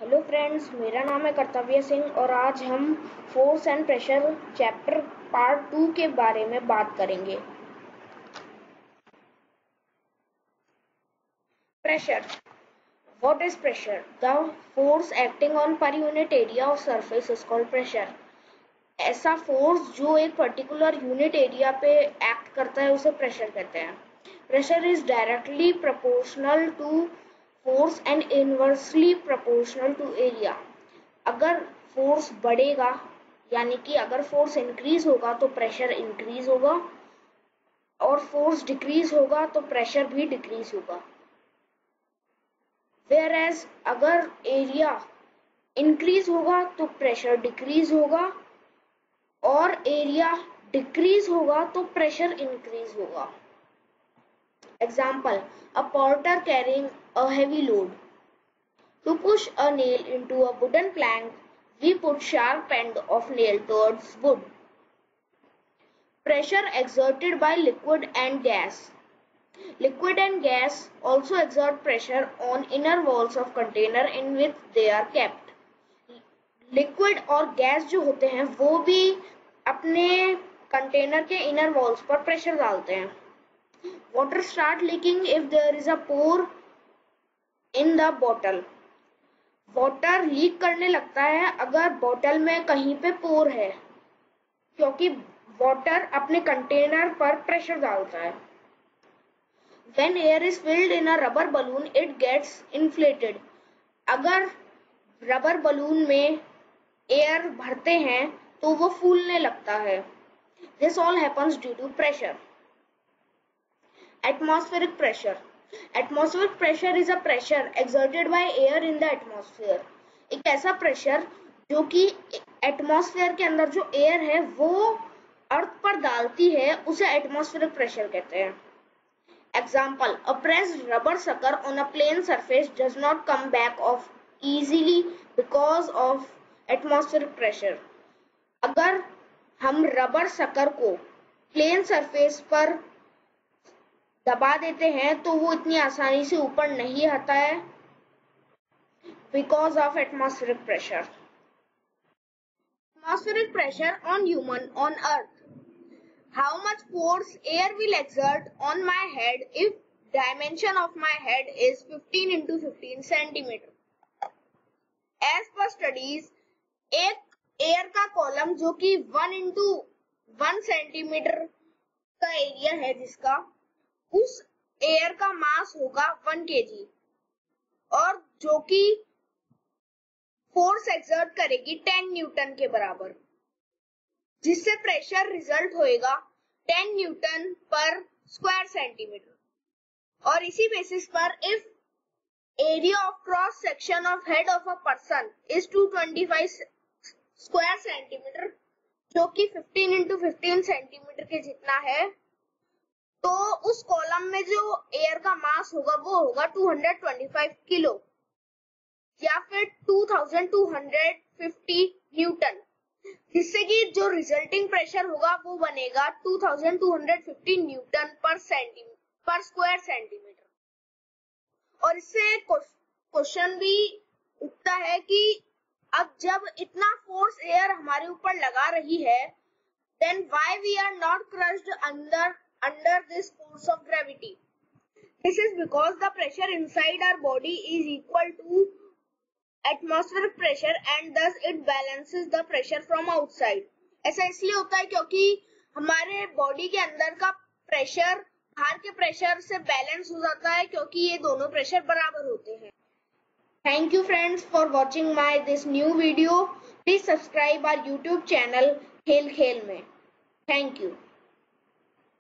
Hello friends मेरा नाम है कर्तव्य सिंह और आज हम force and pressure chapter part two के बारे में बात करेंगे। Pressure what is pressure the force acting on per unit area of surface is called pressure ऐसा फोर्स जो एक पर्टिकुलर यूनिट एरिया पे एक्ट करता है, उसे प्रेशर कहते हैं। Pressure is directly proportional to force and inversely proportional to area अगर फोर्स बढ़ेगा, यानी कि अगर फोर्स इंक्रीज होगा तो प्रेशर इंक्रीज होगा, और फोर्स डिक्रीज होगा तो प्रेशर भी डिक्रीज होगा। वेयर एज अगर एरिया इंक्रीज होगा तो प्रेशर डिक्रीज होगा, और एरिया डिक्रीज होगा तो प्रेशर इंक्रीज होगा। Example, a porter carrying a heavy load. To push a nail into a wooden plank, we put sharp end of nail towards wood. Pressure exerted by liquid and gas. Liquid and gas also exert pressure on inner walls of container in which they are kept. Liquid और gas जो होते हैं वो भी अपने container के inner walls पर pressure डालते हैं water start leaking if there is a pore in the bottle. Water leak करने लगता है अगर बॉटल में कहीं पे पोर है, क्योंकि वाटर अपने कंटेनर पर प्रेशर डालता है। When air is filled in a rubber balloon, it gets inflated. अगर रबर बलून में एयर भरते हैं तो वो फूलने लगता है। This all happens due to pressure Atmospheric pressure. Atmospheric pressure is a pressure exerted by air in the atmosphere. एक ऐसा प्रेशर जो कि एटमॉस्फेयर के अंदर जो एयर है, वो अर्थ पर डालती है, उसे एटमॉस्फेरिक प्रेशर कहते हैं example a press rubber sucker on a plane surface does not come back off easily because of atmospheric pressure अगर हम रबर सकर को प्लेन सरफेस पर दबा देते हैं तो वो इतनी आसानी से ऊपर नहीं आता है। Because of atmospheric pressure atmospheric pressure on human on earth how much force air will exert on my head if dimension of my head is 15 into fifteen centimeter as per studies एक air का column जो कि one into one centimetre का area है जिसका उस air का मास होगा वन के जी और जो कि फोर्स एक्सर्ट करेगी टेन न्यूटन के बराबर, जिससे प्रेशर रिज़ल्ट होएगा ten newton per square centimeter और इसी बेसिस पर if area of cross section of head of a person is two twenty five square centimeter जो कि फिफ्टीन इंटू फिफ्टीन सेंटीमीटर के जितना है तो उस कॉलम में जो एयर का मास होगा, वो होगा 225 किलो या फिर 2250 न्यूटन जिससे कि जो रिजल्टिंग प्रेशर होगा, वो बनेगा 2250 न्यूटन पर सेंटीमीटर पर स्क्वायर सेंटीमीटर और इससे क्वेश्चन भी उठता है कि अब जब इतना फोर्स एयर हमारे ऊपर लगा रही है then why we are not crushed under under this force of gravity. This is because the pressure inside our body is equal to atmospheric pressure and thus it balances the pressure from outside. ऐसा इसलिए होता है क्योंकि हमारे body के अंदर का pressure बाहर के प्रेशर से बैलेंस हो जाता है क्योंकि ये दोनों प्रेशर बराबर होते हैं thank you friends for watching my this new video please subscribe our YouTube channel खेल खेल में थैंक यू